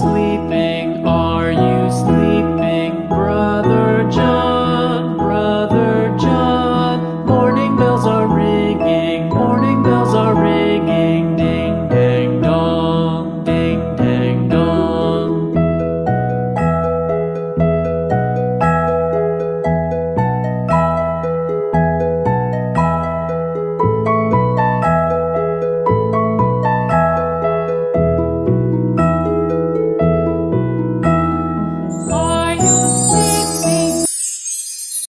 sleep. Deus.